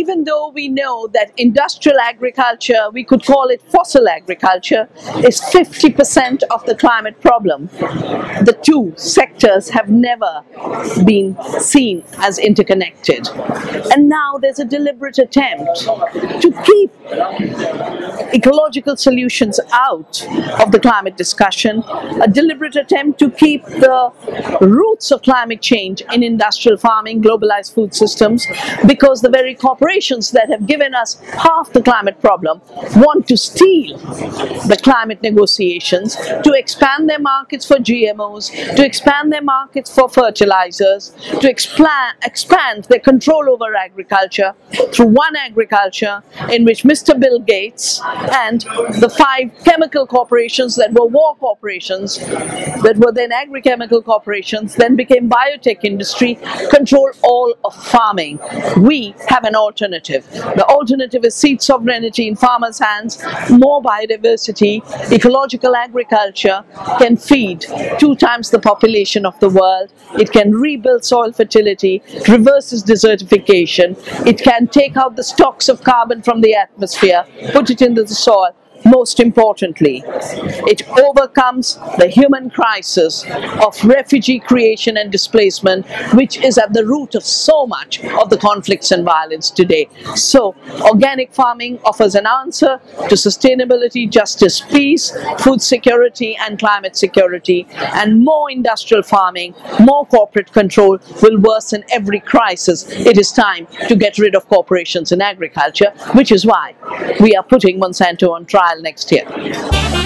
even though we know that industrial agriculture, we could call it fossil agriculture, is 50% of the climate problem, the two sectors have never been seen as interconnected. And now there's a deliberate attempt to keep ecological solutions out of the climate discussion, a deliberate attempt to keep the roots of climate change in industrial farming, globalized food systems, because the very corporations that have given us half the climate problem want to steal the climate negotiations to expand their markets for GMOs, to expand their markets for fertilizers, to expand, expand their control over agriculture through one agriculture in which Mr. Bill Gates and the five chemical corporations that were war corporations, that were then agrochemical corporations, then became biotech industry, control all of farming. We have an alternative. The alternative is seed sovereignty in farmers' hands, more biodiversity, ecological agriculture can feed two times the population of the world. It can rebuild soil fertility, reverses desertification, it can take out the stocks of carbon from the atmosphere, put it into the soil, most importantly, it overcomes the human crisis of refugee creation and displacement, which is at the root of so much of the conflicts and violence today. So, organic farming offers an answer to sustainability, justice, peace, food security, and climate security. And more industrial farming, more corporate control will worsen every crisis. It is time to get rid of corporations in agriculture, which is why we are putting Monsanto on trial next year.